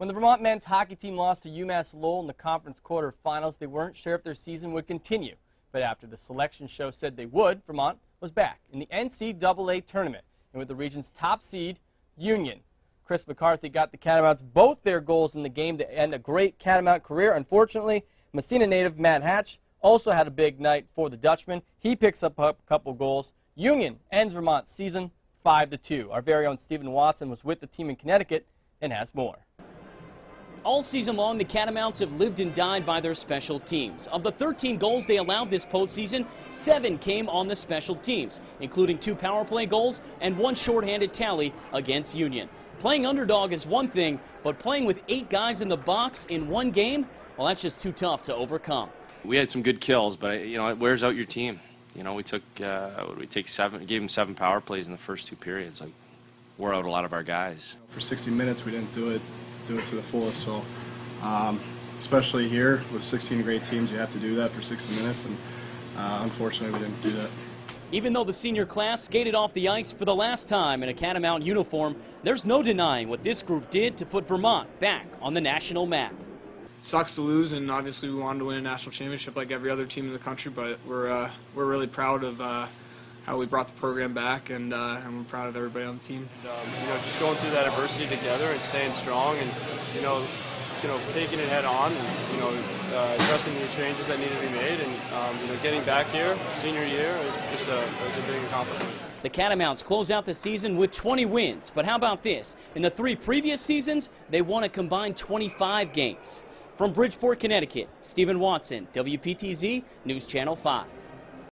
When the Vermont men's hockey team lost to UMass Lowell in the conference quarterfinals, they weren't sure if their season would continue. But after the selection show said they would, Vermont was back in the NCAA tournament and with the region's top seed, Union. Chris McCarthy got the Catamounts both their goals in the game to end a great Catamount career. Unfortunately, Massena native Matt Hatch also had a big night for the Dutchman. He picks up a couple goals. Union ends Vermont's season 5-2. Our very own Stephen Watson was with the team in Connecticut and has more. All season long, the Catamounts have lived and died by their special teams. Of the 13 goals they allowed this postseason, seven came on the special teams, including two power play goals and one shorthanded tally against Union. Playing underdog is one thing, but playing with eight guys in the box in one game, well, that's just too tough to overcome. We had some good kills, but you know it wears out your team. You know, we took uh, we take seven, gave them seven power plays in the first two periods. Like, wore out a lot of our guys. For 60 minutes, we didn't do it do it to the fullest. So, um, especially here with 16 great teams, you have to do that for 60 minutes, and uh, unfortunately, we didn't do that. Even though the senior class skated off the ice for the last time in a Catamount uniform, there's no denying what this group did to put Vermont back on the national map. Sucks to lose, and obviously we wanted to win a national championship like every other team in the country, but we're uh, we're really proud of uh, how we brought the program back, and uh, and we're proud of everybody on the team. Um, you know, just going through that adversity together and staying strong, and you know, you know, taking it head on, and you know, uh, addressing the changes that need to be made, and um, you know, getting back here, senior year, is just a, was a big accomplishment. The Catamounts close out the season with 20 wins, but how about this? In the three previous seasons, they won a combined 25 games. From Bridgeport, Connecticut, Stephen Watson, WPTZ News Channel 5.